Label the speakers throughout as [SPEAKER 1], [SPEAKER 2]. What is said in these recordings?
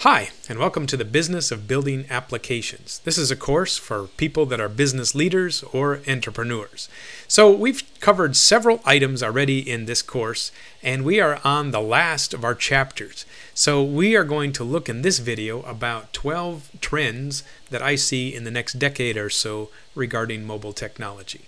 [SPEAKER 1] Hi, and welcome to the Business of Building Applications. This is a course for people that are business leaders or entrepreneurs. So, we've covered several items already in this course, and we are on the last of our chapters. So, we are going to look in this video about 12 trends that I see in the next decade or so regarding mobile technology.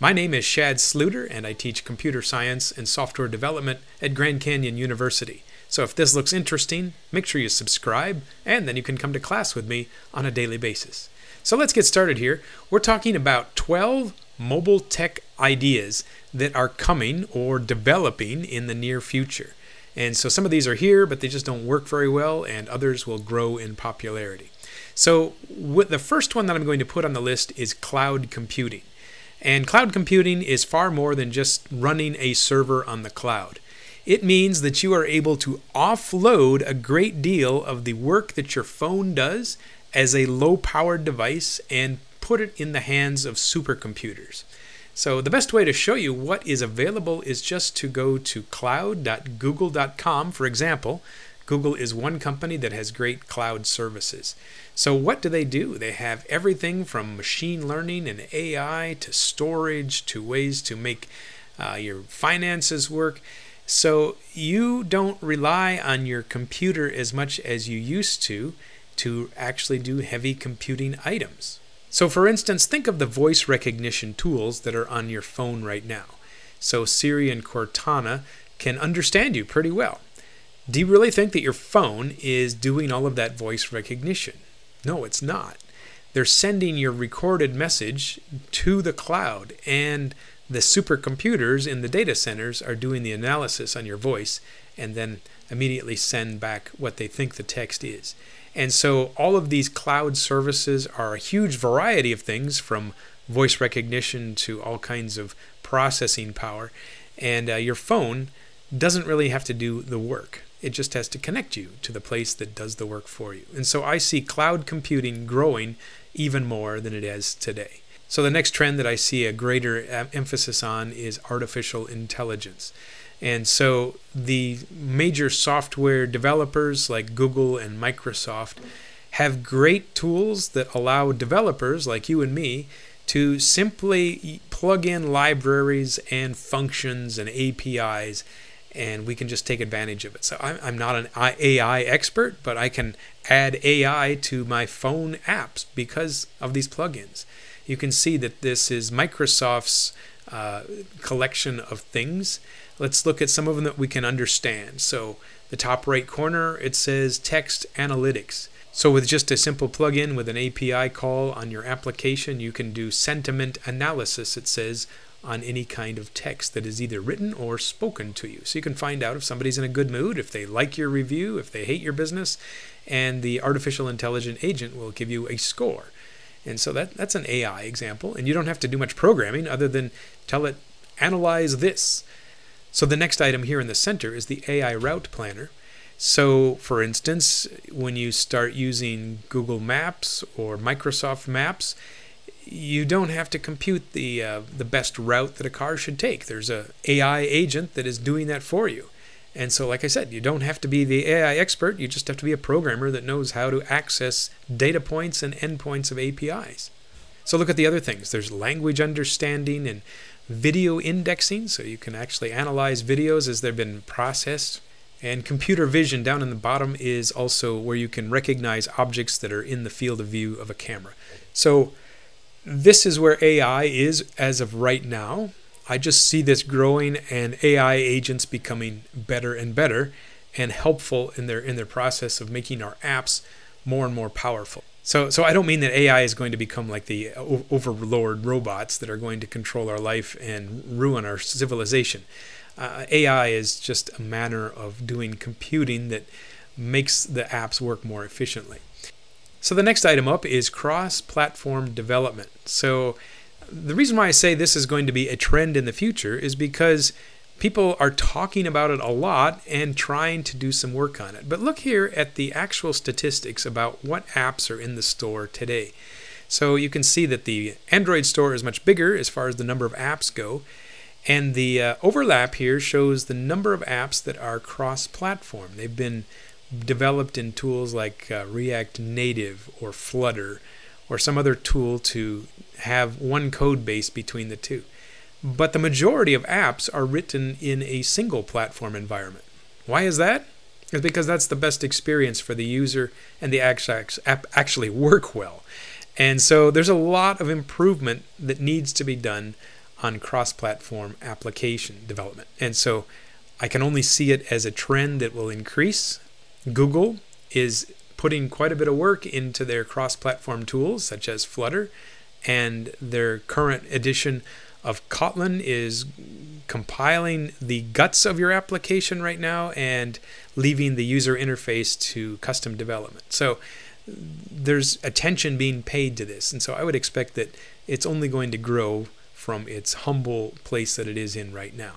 [SPEAKER 1] My name is Shad Sluiter, and I teach computer science and software development at Grand Canyon University. So if this looks interesting, make sure you subscribe, and then you can come to class with me on a daily basis. So let's get started here. We're talking about 12 mobile tech ideas that are coming or developing in the near future. And so some of these are here, but they just don't work very well, and others will grow in popularity. So the first one that I'm going to put on the list is cloud computing. And cloud computing is far more than just running a server on the cloud. It means that you are able to offload a great deal of the work that your phone does as a low powered device and put it in the hands of supercomputers. So, the best way to show you what is available is just to go to cloud.google.com, for example. Google is one company that has great cloud services. So, what do they do? They have everything from machine learning and AI to storage to ways to make uh, your finances work. So you don't rely on your computer as much as you used to to actually do heavy computing items. So, for instance, think of the voice recognition tools that are on your phone right now. So, Siri and Cortana can understand you pretty well. Do you really think that your phone is doing all of that voice recognition? No, it's not. They're sending your recorded message to the cloud, and the supercomputers in the data centers are doing the analysis on your voice and then immediately send back what they think the text is. And so all of these cloud services are a huge variety of things from voice recognition to all kinds of processing power. And uh, your phone doesn't really have to do the work. It just has to connect you to the place that does the work for you. And so I see cloud computing growing even more than it is today. So, the next trend that I see a greater uh, emphasis on is artificial intelligence. And so, the major software developers like Google and Microsoft have great tools that allow developers like you and me to simply plug in libraries and functions and APIs, and we can just take advantage of it. So, I'm not an AI expert, but I can add AI to my phone apps because of these plugins you can see that this is Microsoft's uh, collection of things. Let's look at some of them that we can understand. So the top right corner, it says text analytics. So with just a simple plugin with an API call on your application, you can do sentiment analysis, it says, on any kind of text that is either written or spoken to you. So you can find out if somebody's in a good mood, if they like your review, if they hate your business, and the artificial intelligent agent will give you a score. And so that, that's an AI example. And you don't have to do much programming other than tell it, analyze this. So the next item here in the center is the AI route planner. So, for instance, when you start using Google Maps or Microsoft Maps, you don't have to compute the uh, the best route that a car should take. There's a AI agent that is doing that for you. And so, like I said, you don't have to be the AI expert, you just have to be a programmer that knows how to access data points and endpoints of APIs. So, look at the other things there's language understanding and video indexing, so you can actually analyze videos as they've been processed. And computer vision down in the bottom is also where you can recognize objects that are in the field of view of a camera. So, this is where AI is as of right now. I just see this growing and AI agents becoming better and better and helpful in their in their process of making our apps more and more powerful. So so I don't mean that AI is going to become like the overlord robots that are going to control our life and ruin our civilization. Uh, AI is just a manner of doing computing that makes the apps work more efficiently. So the next item up is cross-platform development. So the reason why I say this is going to be a trend in the future is because people are talking about it a lot and trying to do some work on it. But look here at the actual statistics about what apps are in the store today. So you can see that the Android store is much bigger as far as the number of apps go. And the uh, overlap here shows the number of apps that are cross platform. They've been developed in tools like uh, React Native or Flutter or some other tool to have one code base between the two. But the majority of apps are written in a single platform environment. Why is that? It's because that's the best experience for the user and the app actually work well. And so there's a lot of improvement that needs to be done on cross platform application development. And so I can only see it as a trend that will increase. Google is putting quite a bit of work into their cross platform tools, such as Flutter, and their current edition of Kotlin is compiling the guts of your application right now and leaving the user interface to custom development. So there's attention being paid to this. And so I would expect that it's only going to grow from its humble place that it is in right now.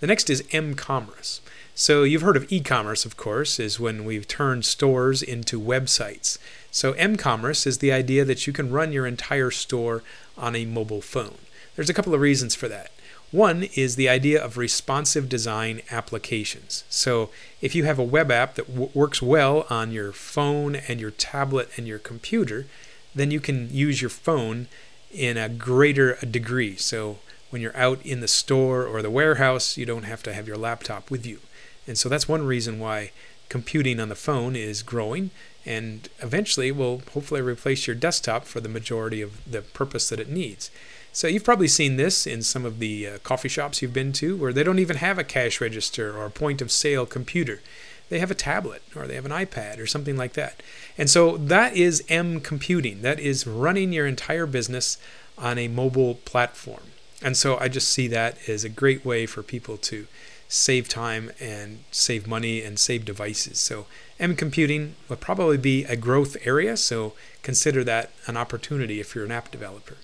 [SPEAKER 1] The next is m-commerce. So you've heard of e-commerce, of course, is when we've turned stores into websites. So m-commerce is the idea that you can run your entire store on a mobile phone. There's a couple of reasons for that. One is the idea of responsive design applications. So if you have a web app that works well on your phone and your tablet and your computer, then you can use your phone in a greater degree. So when you're out in the store or the warehouse, you don't have to have your laptop with you. And so that's one reason why computing on the phone is growing and eventually will hopefully replace your desktop for the majority of the purpose that it needs. So you've probably seen this in some of the uh, coffee shops you've been to where they don't even have a cash register or a point of sale computer. They have a tablet or they have an iPad or something like that. And so that is M computing. That is running your entire business on a mobile platform. And so I just see that as a great way for people to save time and save money and save devices. So M computing would probably be a growth area. So consider that an opportunity if you're an app developer.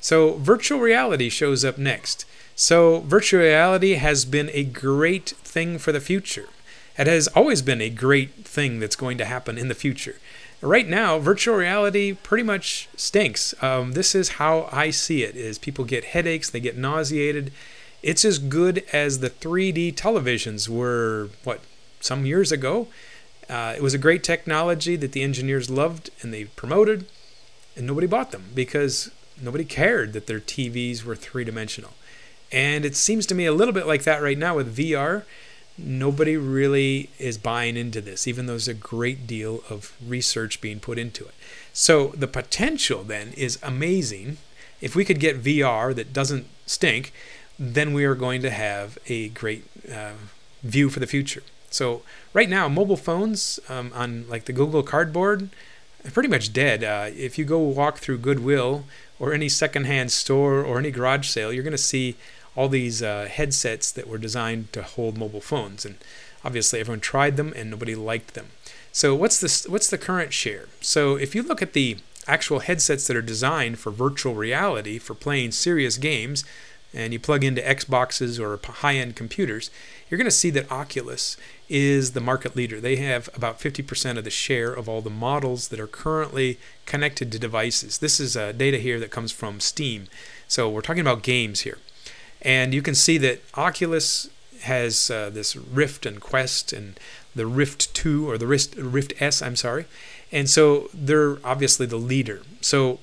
[SPEAKER 1] So virtual reality shows up next. So virtual reality has been a great thing for the future. It has always been a great thing that's going to happen in the future. Right now, virtual reality pretty much stinks. Um, this is how I see it: is people get headaches, they get nauseated. It's as good as the 3D televisions were. What some years ago, uh, it was a great technology that the engineers loved and they promoted, and nobody bought them because Nobody cared that their TVs were three dimensional. And it seems to me a little bit like that right now with VR. Nobody really is buying into this, even though there's a great deal of research being put into it. So the potential then is amazing. If we could get VR that doesn't stink, then we are going to have a great uh, view for the future. So right now, mobile phones um, on like the Google Cardboard are pretty much dead. Uh, if you go walk through Goodwill or any secondhand store or any garage sale, you're going to see all these uh, headsets that were designed to hold mobile phones. And obviously, everyone tried them and nobody liked them. So, what's this? What's the current share? So, if you look at the actual headsets that are designed for virtual reality for playing serious games, and you plug into Xboxes or high-end computers, you're going to see that Oculus is the market leader. They have about 50% of the share of all the models that are currently connected to devices. This is uh, data here that comes from Steam. So we're talking about games here. And you can see that Oculus has uh, this Rift and Quest and the Rift 2 or the Rift, Rift S, I'm sorry. And so they're obviously the leader. So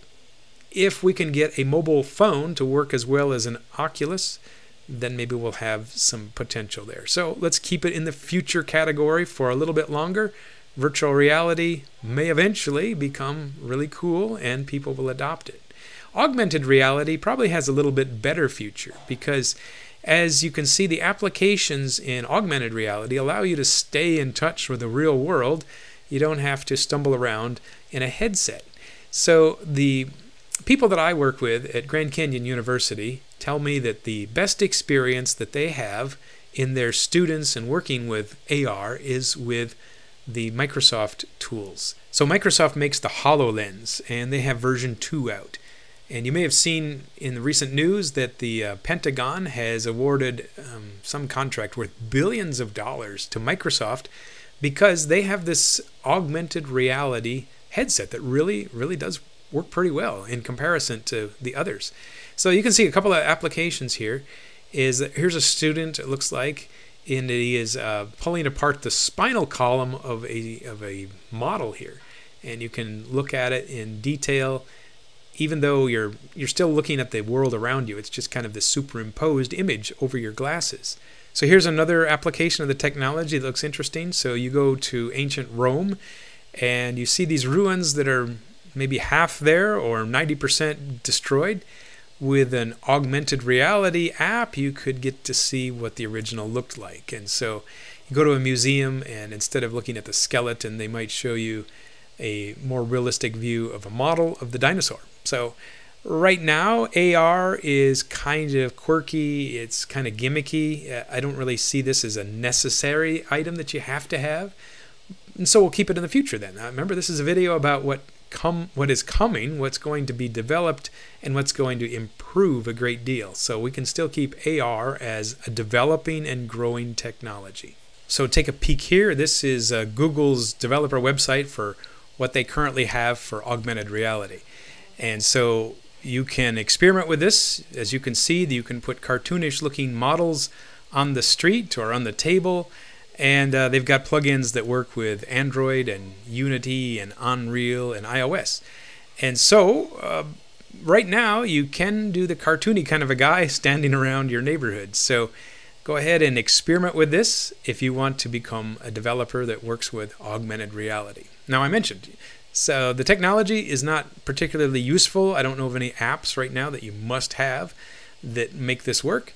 [SPEAKER 1] if we can get a mobile phone to work as well as an Oculus, then maybe we'll have some potential there. So let's keep it in the future category for a little bit longer. Virtual reality may eventually become really cool and people will adopt it. Augmented reality probably has a little bit better future because as you can see, the applications in augmented reality allow you to stay in touch with the real world. You don't have to stumble around in a headset. So the people that I work with at Grand Canyon University tell me that the best experience that they have in their students and working with AR is with the Microsoft tools. So Microsoft makes the HoloLens and they have version 2 out. And you may have seen in the recent news that the uh, Pentagon has awarded um, some contract worth billions of dollars to Microsoft because they have this augmented reality headset that really, really does work pretty well in comparison to the others. So you can see a couple of applications here. Is here's a student, it looks like, and he is uh, pulling apart the spinal column of a of a model here, and you can look at it in detail. Even though you're you're still looking at the world around you, it's just kind of this superimposed image over your glasses. So here's another application of the technology that looks interesting. So you go to ancient Rome, and you see these ruins that are maybe half there or 90% destroyed with an augmented reality app, you could get to see what the original looked like. And so you go to a museum, and instead of looking at the skeleton, they might show you a more realistic view of a model of the dinosaur. So right now, AR is kind of quirky, it's kind of gimmicky. I don't really see this as a necessary item that you have to have. And so we'll keep it in the future then. Now, remember, this is a video about what come what is coming, what's going to be developed, and what's going to improve a great deal. So we can still keep AR as a developing and growing technology. So take a peek here. This is uh, Google's developer website for what they currently have for augmented reality. And so you can experiment with this. As you can see, you can put cartoonish looking models on the street or on the table and uh, they've got plugins that work with Android and Unity and Unreal and iOS. And so, uh, right now, you can do the cartoony kind of a guy standing around your neighborhood. So, go ahead and experiment with this if you want to become a developer that works with augmented reality. Now, I mentioned, so the technology is not particularly useful. I don't know of any apps right now that you must have that make this work,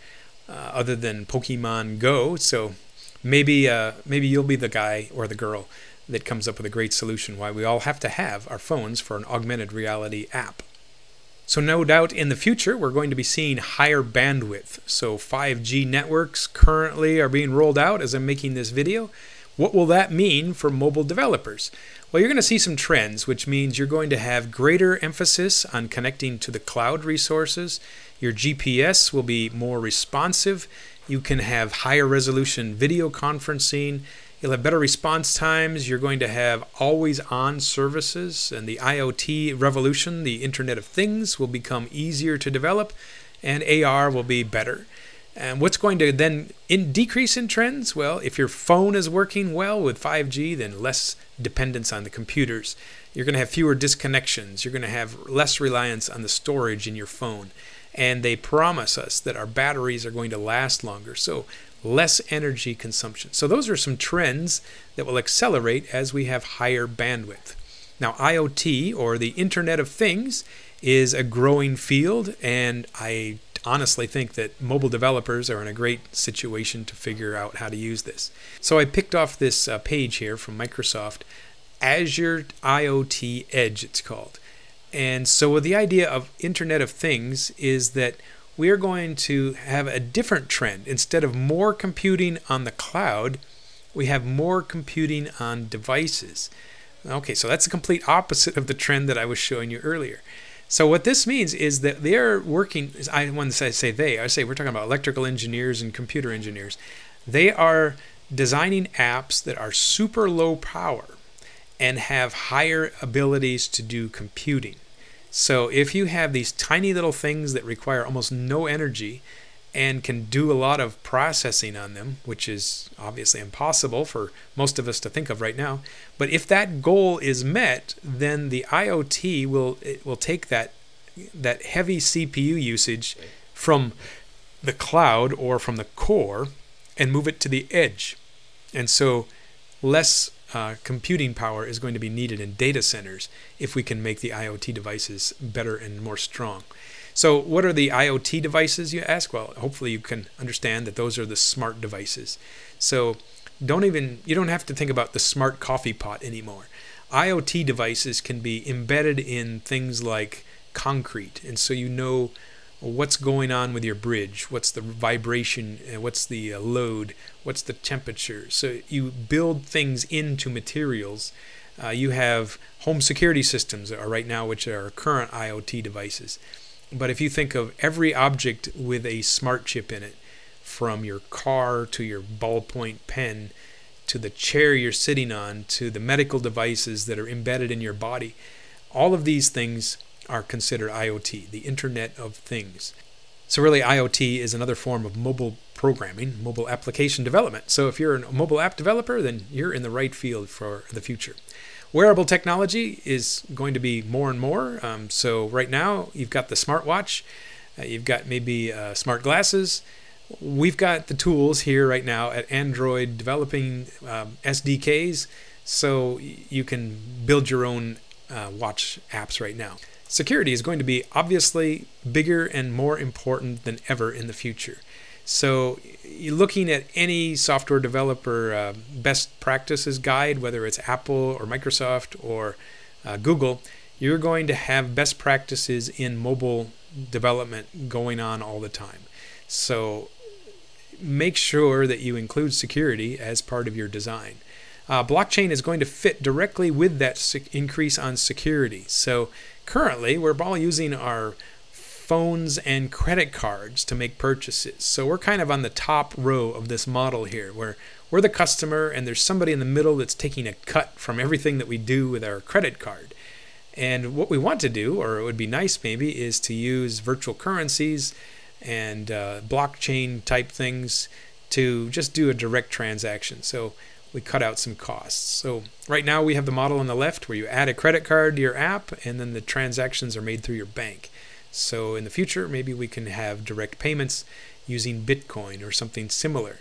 [SPEAKER 1] uh, other than Pokemon Go. So maybe uh, maybe you'll be the guy or the girl that comes up with a great solution why we all have to have our phones for an augmented reality app. So no doubt in the future we're going to be seeing higher bandwidth. So 5G networks currently are being rolled out as I'm making this video. What will that mean for mobile developers? Well, you're going to see some trends, which means you're going to have greater emphasis on connecting to the cloud resources. Your GPS will be more responsive. You can have higher resolution video conferencing. You'll have better response times. You're going to have always on services, and the IoT revolution, the Internet of Things, will become easier to develop, and AR will be better. And what's going to then in decrease in trends? Well, if your phone is working well with 5G, then less dependence on the computers. You're going to have fewer disconnections. You're going to have less reliance on the storage in your phone and they promise us that our batteries are going to last longer. So, less energy consumption. So, those are some trends that will accelerate as we have higher bandwidth. Now, IoT or the Internet of Things is a growing field, and I honestly think that mobile developers are in a great situation to figure out how to use this. So, I picked off this uh, page here from Microsoft Azure IoT Edge, it's called. And so the idea of Internet of Things is that we are going to have a different trend. Instead of more computing on the cloud, we have more computing on devices. Okay, so that's the complete opposite of the trend that I was showing you earlier. So what this means is that they're working. I when I say they, I say we're talking about electrical engineers and computer engineers. They are designing apps that are super low power and have higher abilities to do computing. So if you have these tiny little things that require almost no energy and can do a lot of processing on them, which is obviously impossible for most of us to think of right now, but if that goal is met, then the IoT will will take that that heavy CPU usage from the cloud or from the core and move it to the edge. And so less uh, computing power is going to be needed in data centers if we can make the IoT devices better and more strong. So, what are the IoT devices, you ask? Well, hopefully you can understand that those are the smart devices. So, don't even, you don't have to think about the smart coffee pot anymore. IoT devices can be embedded in things like concrete, and so you know what's going on with your bridge, what's the vibration, uh, what's the uh, load, what's the temperature. So you build things into materials. Uh, you have home security systems are right now, which are current IoT devices. But if you think of every object with a smart chip in it, from your car to your ballpoint pen to the chair you're sitting on to the medical devices that are embedded in your body, all of these things are considered IoT, the Internet of Things. So, really, IoT is another form of mobile programming, mobile application development. So if you're a mobile app developer, then you're in the right field for the future. Wearable technology is going to be more and more. Um, so right now, you've got the smartwatch, uh, you've got maybe uh, smart glasses. We've got the tools here right now at Android developing um, SDKs, so you can build your own uh, watch apps right now. Security is going to be obviously bigger and more important than ever in the future. So, looking at any software developer uh, best practices guide, whether it's Apple or Microsoft or uh, Google, you're going to have best practices in mobile development going on all the time. So, make sure that you include security as part of your design. Uh, blockchain is going to fit directly with that increase on security. So, currently, we're all using our phones and credit cards to make purchases. So we're kind of on the top row of this model here where we're the customer and there's somebody in the middle that's taking a cut from everything that we do with our credit card. And what we want to do, or it would be nice maybe, is to use virtual currencies and uh, blockchain type things to just do a direct transaction. So we cut out some costs. So right now we have the model on the left where you add a credit card to your app and then the transactions are made through your bank. So in the future, maybe we can have direct payments using Bitcoin or something similar.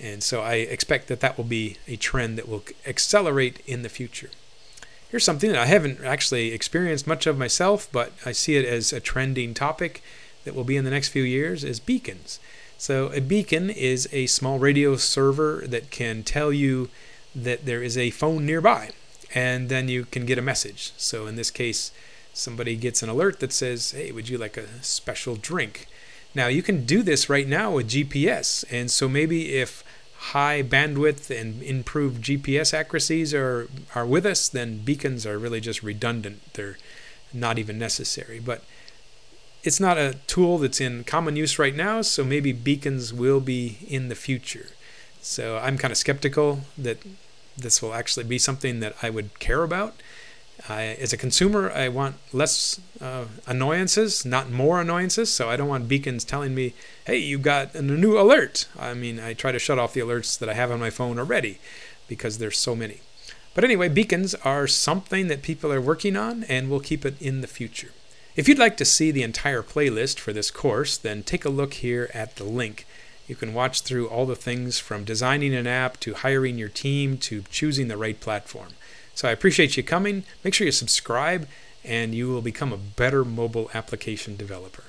[SPEAKER 1] And so I expect that that will be a trend that will accelerate in the future. Here's something that I haven't actually experienced much of myself, but I see it as a trending topic that will be in the next few years is beacons. So a beacon is a small radio server that can tell you that there is a phone nearby and then you can get a message. So in this case, somebody gets an alert that says, hey, would you like a special drink? Now, you can do this right now with GPS. And so maybe if high bandwidth and improved GPS accuracies are, are with us, then beacons are really just redundant. They're not even necessary. But it's not a tool that's in common use right now, so maybe beacons will be in the future. So I'm kind of skeptical that this will actually be something that I would care about. I, as a consumer, I want less uh, annoyances, not more annoyances. So I don't want beacons telling me, hey, you got a new alert. I mean, I try to shut off the alerts that I have on my phone already because there's so many. But anyway, beacons are something that people are working on and we'll keep it in the future. If you'd like to see the entire playlist for this course, then take a look here at the link. You can watch through all the things from designing an app to hiring your team to choosing the right platform. So I appreciate you coming. Make sure you subscribe, and you will become a better mobile application developer.